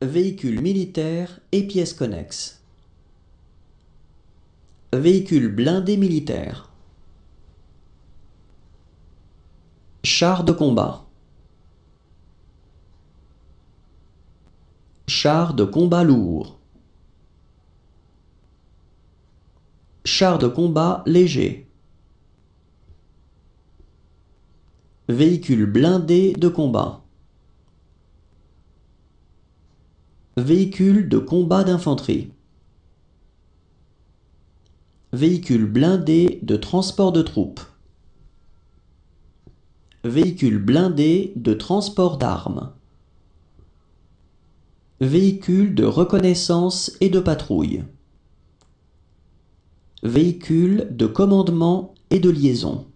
Véhicule militaire et pièces connexes. Véhicule blindé militaire. Char de combat. Char de combat lourd. Char de combat léger. Véhicule blindé de combat. Véhicule de combat d'infanterie. Véhicule blindé de transport de troupes. Véhicule blindé de transport d'armes. Véhicule de reconnaissance et de patrouille. Véhicule de commandement et de liaison.